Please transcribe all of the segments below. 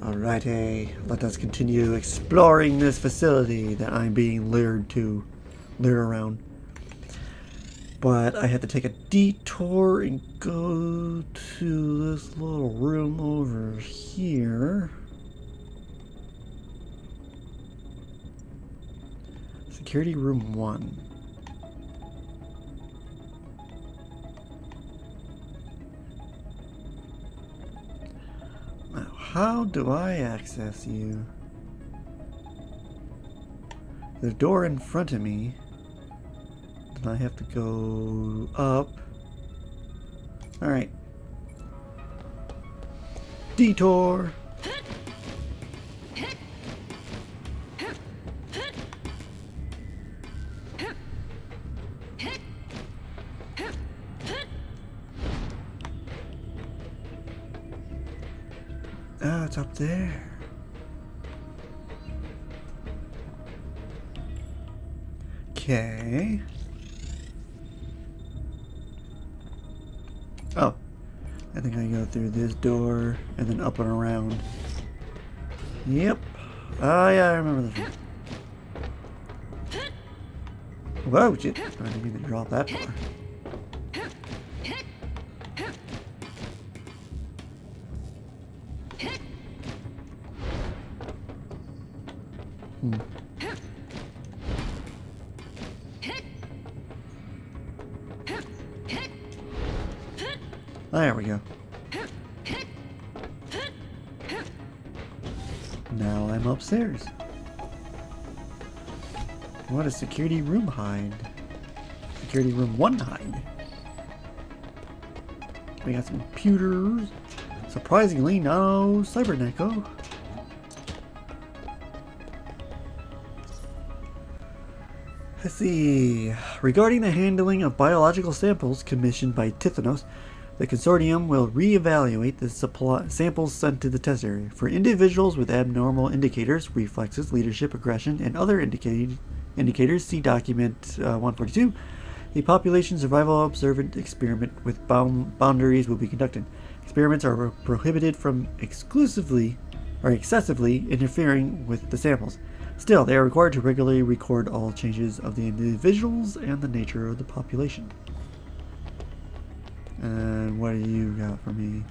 Alrighty, let us continue exploring this facility that I'm being lured to, lured around. But I had to take a detour and go to this little room over here. Security room one. How do I access you? The door in front of me. Then I have to go up. Alright. Detour! It's up there. Okay. Oh. I think I go through this door and then up and around. Yep. Oh yeah, I remember this one. Whoa, shit. I didn't to drop that far. Hmm. There we go. Now I'm upstairs. What a security room hide. Security room one hide. We got some computers. Surprisingly, no Cyberneco. Let's see. Regarding the handling of biological samples commissioned by Tithnos, the consortium will re-evaluate the supply samples sent to the test area. For individuals with abnormal indicators, reflexes, leadership, aggression, and other indicated indicators, see document uh, 142. A population survival observant experiment with bound boundaries will be conducted. Experiments are prohibited from exclusively or excessively interfering with the samples. Still, they are required to regularly record all changes of the individuals and the nature of the population. And what do you got for me?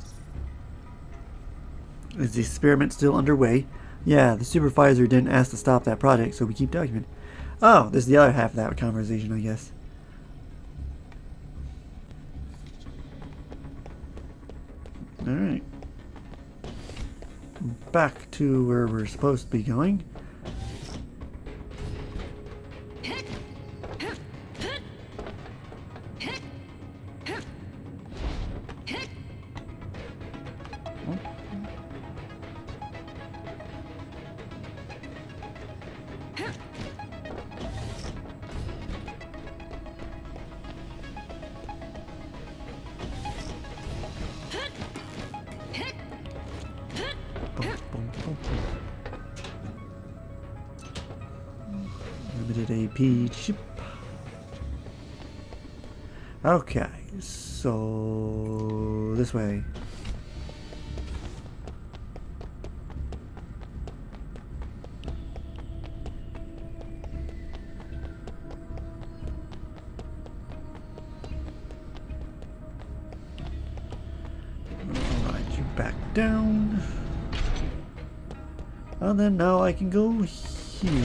Is the experiment still underway? Yeah, the supervisor didn't ask to stop that project, so we keep documenting. Oh, this is the other half of that conversation, I guess. Alright. Back to where we're supposed to be going. Down. And then now I can go here.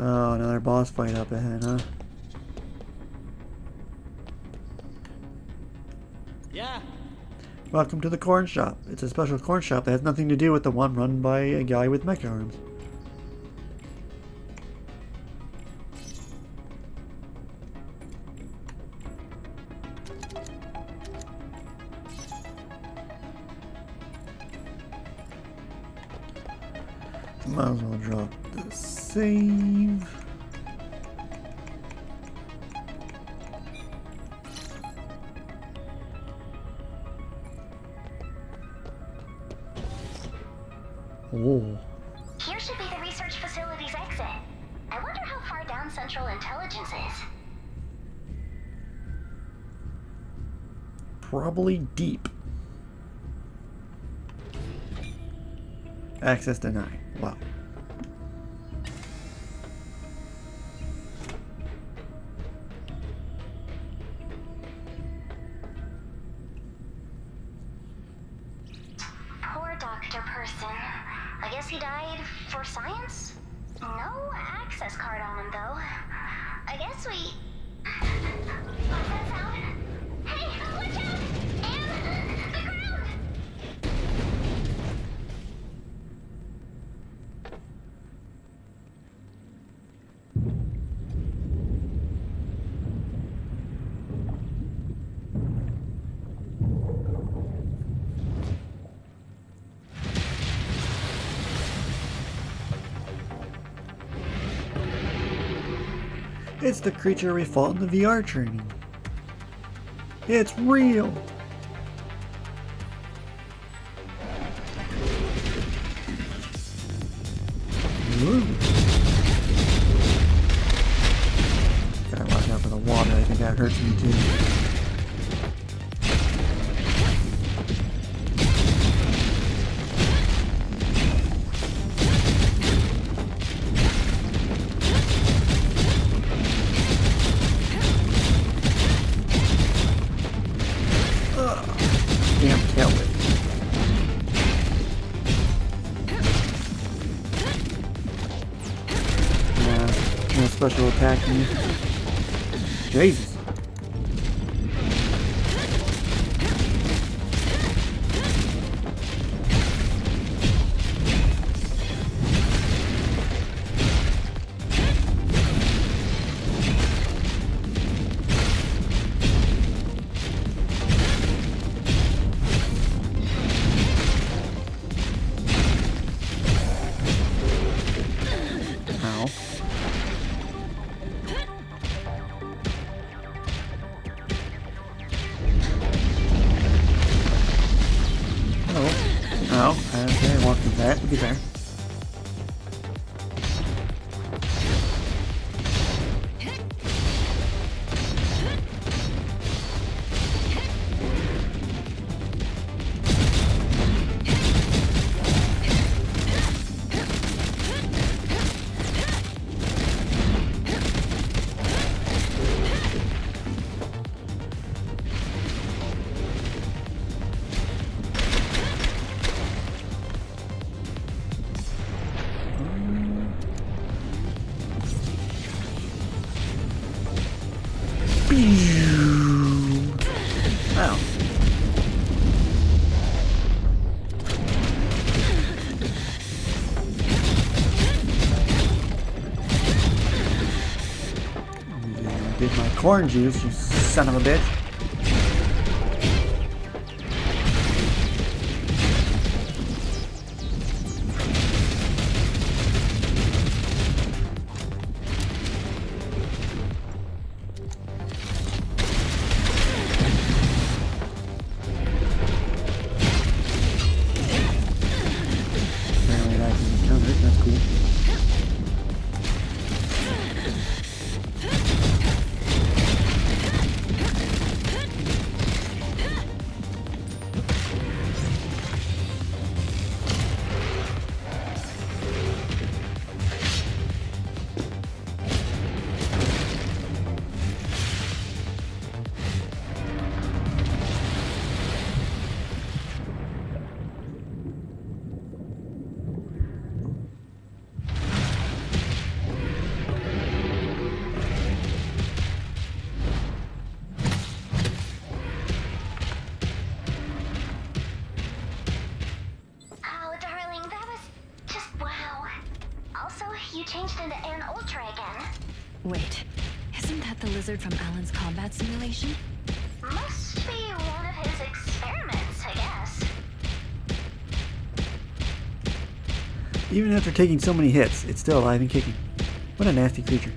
Oh, another boss fight up ahead, huh? Welcome to the corn shop. It's a special corn shop that has nothing to do with the one run by a guy with mecha arms. Might as well drop the save. Access denied. Wow. Poor Dr. Person. I guess he died for science? No access card on him, though. I guess we. It's the creature we fought in the VR training. It's real. No special attack me. Jesus. Did my corn juice, you son of a bitch. That from Alan's combat simulation? Must be one of his experiments, I guess. Even after taking so many hits, it's still alive and kicking. What a nasty creature.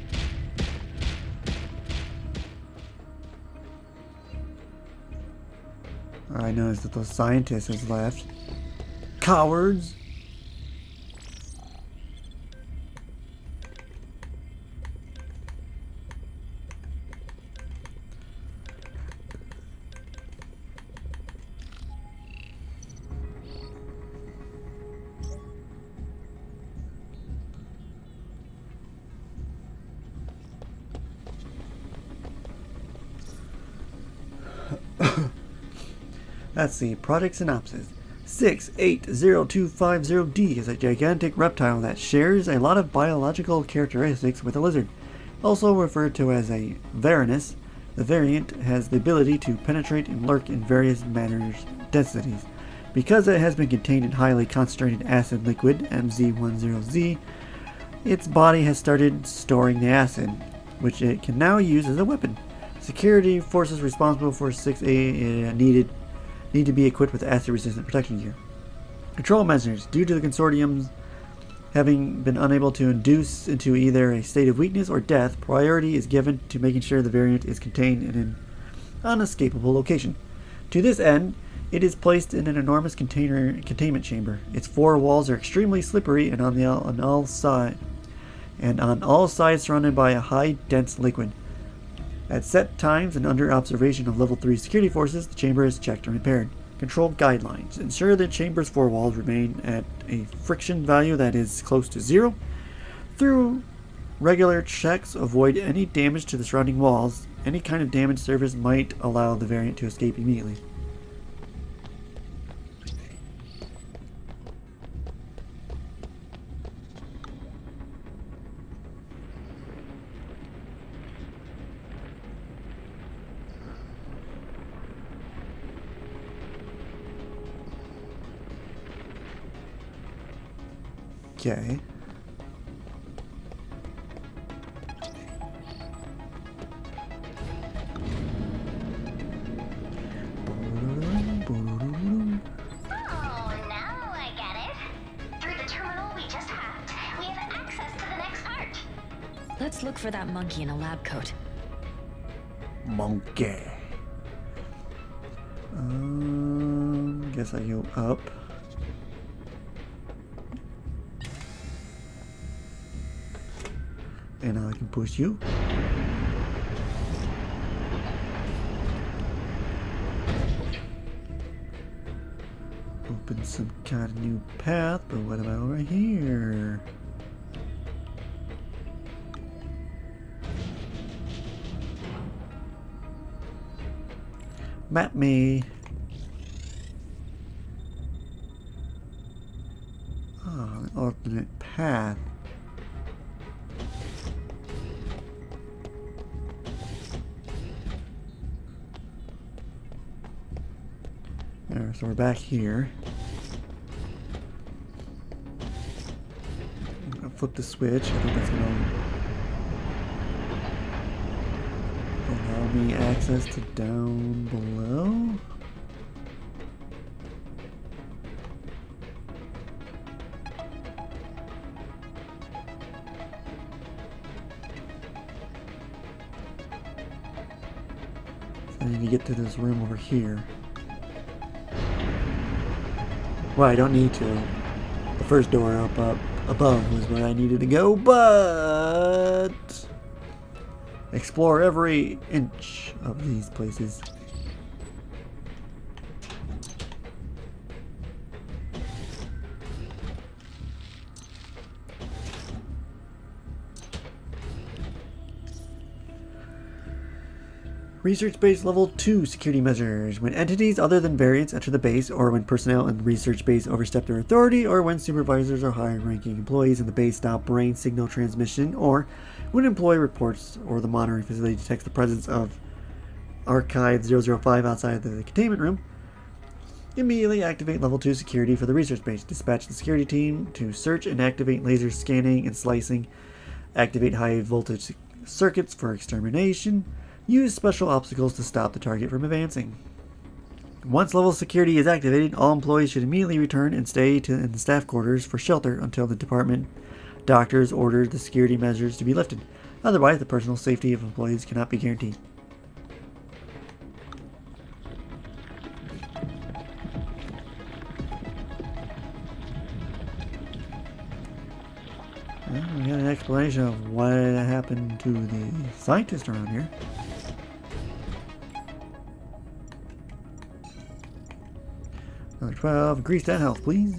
I noticed that those scientists has left. Cowards! Let's see, project synopsis. 680250D is a gigantic reptile that shares a lot of biological characteristics with a lizard. Also referred to as a Varanus, the variant has the ability to penetrate and lurk in various manners densities. Because it has been contained in highly concentrated acid liquid, MZ10Z, its body has started storing the acid, which it can now use as a weapon. Security forces responsible for 6A uh, needed need to be equipped with acid-resistant protection gear. Control measures. Due to the consortium's having been unable to induce into either a state of weakness or death, priority is given to making sure the variant is contained in an unescapable location. To this end, it is placed in an enormous container containment chamber. Its four walls are extremely slippery and on the on all side and on all sides surrounded by a high dense liquid. At set times and under observation of level 3 security forces, the chamber is checked and repaired. Control guidelines. Ensure the chamber's four walls remain at a friction value that is close to zero. Through regular checks, avoid any damage to the surrounding walls. Any kind of damage surface might allow the variant to escape immediately. Art. Let's look for that monkey in a lab coat. Monkey. Um, guess I go up. Push you. Open some kind of new path, but what about over here? Map me. Oh, an alternate path. So we're back here. Gonna flip the switch. I think that's gonna allow me access to down below. I need to get to this room over here. Well, I don't need to. The first door up, up above was where I needed to go, but explore every inch of these places. Research base level 2 security measures. When entities other than variants enter the base, or when personnel in the research base overstep their authority, or when supervisors or higher ranking employees in the base stop brain signal transmission, or when employee reports or the monitoring facility detects the presence of Archive 005 outside the containment room, immediately activate level 2 security for the research base. Dispatch the security team to search and activate laser scanning and slicing. Activate high voltage circuits for extermination. Use special obstacles to stop the target from advancing. Once level security is activated, all employees should immediately return and stay to, in the staff quarters for shelter until the department doctors order the security measures to be lifted. Otherwise, the personal safety of employees cannot be guaranteed. Well, we got an explanation of what happened to the scientist around here. Another 12. Increase that health, please.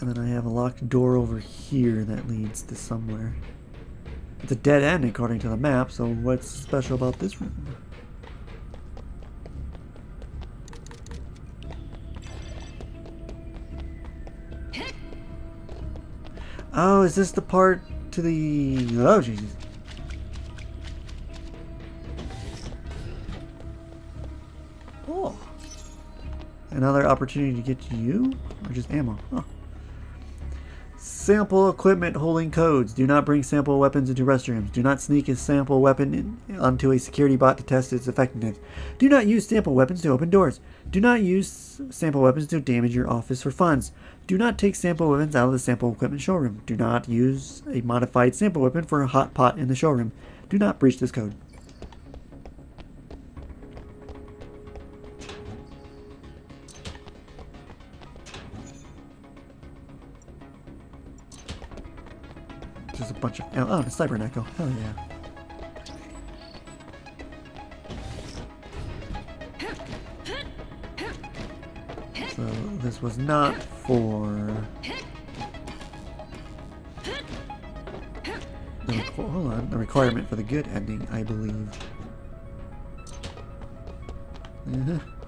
And then I have a locked door over here that leads to somewhere. It's a dead end according to the map, so what's special about this room? Oh, is this the part to the... Oh, Jesus. Another opportunity to get to you? Or just ammo? Huh. Sample equipment holding codes. Do not bring sample weapons into restrooms. Do not sneak a sample weapon in, onto a security bot to test its effectiveness. Do not use sample weapons to open doors. Do not use sample weapons to damage your office for funds. Do not take sample weapons out of the sample equipment showroom. Do not use a modified sample weapon for a hot pot in the showroom. Do not breach this code. Bunch of oh, the cyber echo. Hell yeah. So this was not for hold on the requirement for the good ending, I believe. Uh-huh. Boo-doo-doo-doo-doo,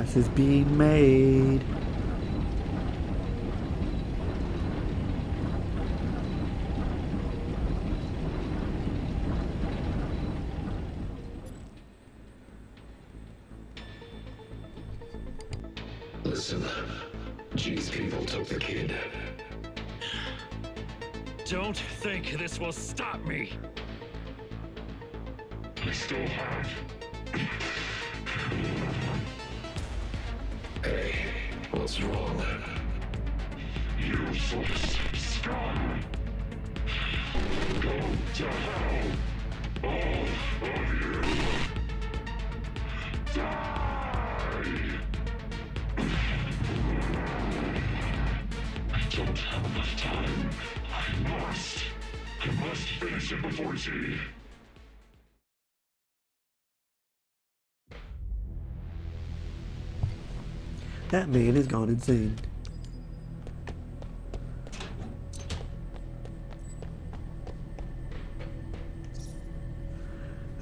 Progress is being made. Listen, G's people took the kid. Don't think this will stop me. I still have. Hey, what's wrong? Useless scum! Go to hell, all of you! Die! I don't have enough time. I must. I must finish it before G. That man has gone insane.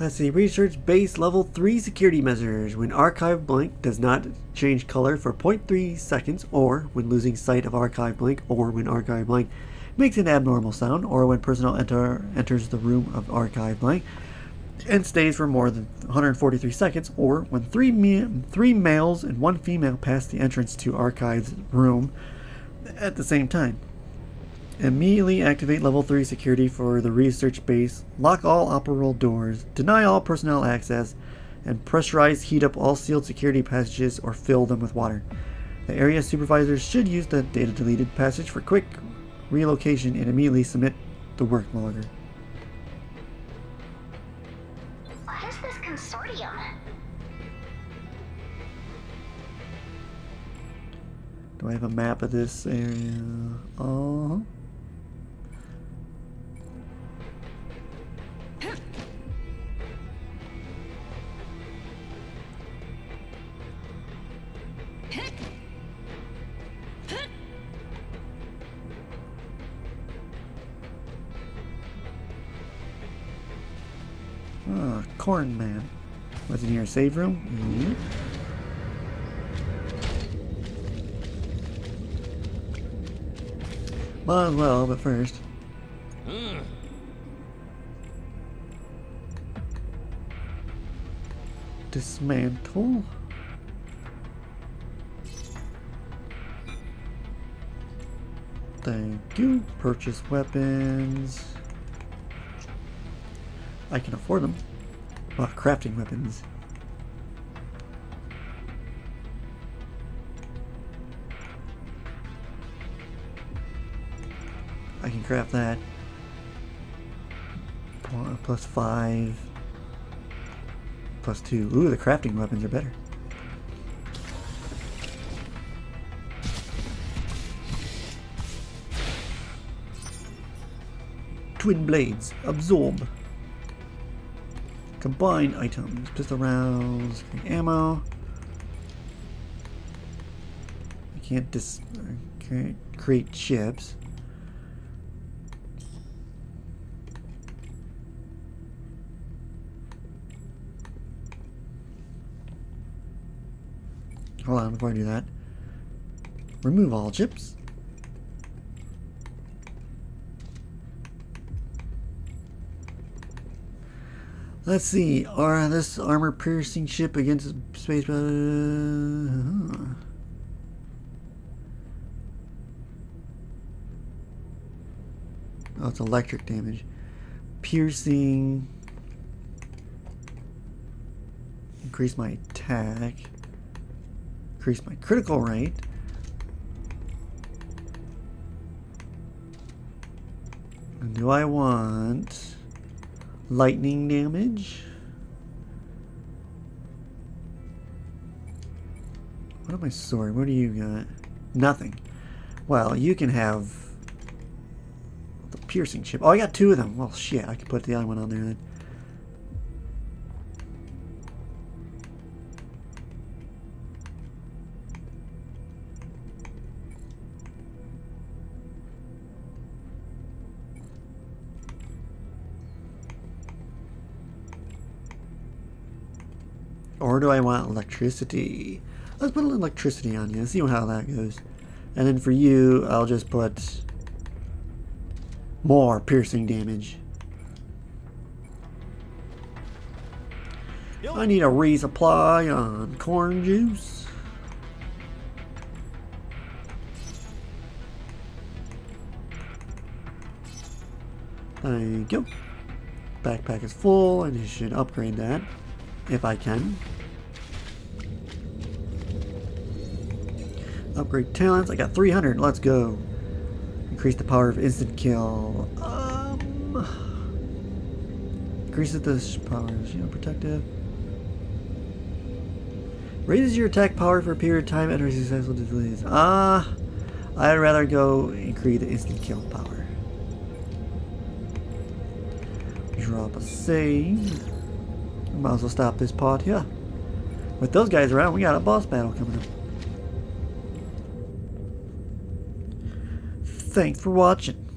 Let's see, research base level 3 security measures. When archive blank does not change color for 0.3 seconds, or when losing sight of archive blank, or when archive blank makes an abnormal sound, or when personnel enter enters the room of archive blank and stays for more than 143 seconds, or when three, three males and one female pass the entrance to archive's room at the same time. Immediately activate level 3 security for the research base, lock all operable doors, deny all personnel access, and pressurize heat up all sealed security passages or fill them with water. The area supervisors should use the data deleted passage for quick relocation and immediately submit the work logger. This consortium? Do I have a map of this area? Uh-huh. Ah, Corn Man. What's in here? Save room? Mm-hmm. Might as well, but first. Dismantle. Thank you. Purchase weapons. I can afford them. Well, crafting weapons. I can craft that. Plus Five. Plus two. Ooh, the crafting weapons are better. Twin blades. Absorb. Combine items. Pistol rounds. Ammo. I can't dis. Create chips. Hold on before I do that. Remove all chips. Let's see. Are this armor piercing ship against space? Uh, oh, it's electric damage. Piercing. Increase my attack. Increase my critical rate. And do I want lightning damage? What am I sorry? What do you got? Nothing. Well, you can have the piercing chip. Oh, I got two of them. Well, shit. I could put the other one on there then. Or do I want electricity? Let's put electricity on you. and See how that goes. And then for you, I'll just put more piercing damage. I need a resupply on corn juice. Thank you. go. Backpack is full, and you should upgrade that if I can. Upgrade talents. I got 300. Let's go. Increase the power of instant kill. Um, increases the power of shield protective. Raises your attack power for a period of time after successful disease. Ah, I'd rather go increase the instant kill power. Drop a save. Might as well stop this part here. With those guys around, we got a boss battle coming up. Thanks for watching.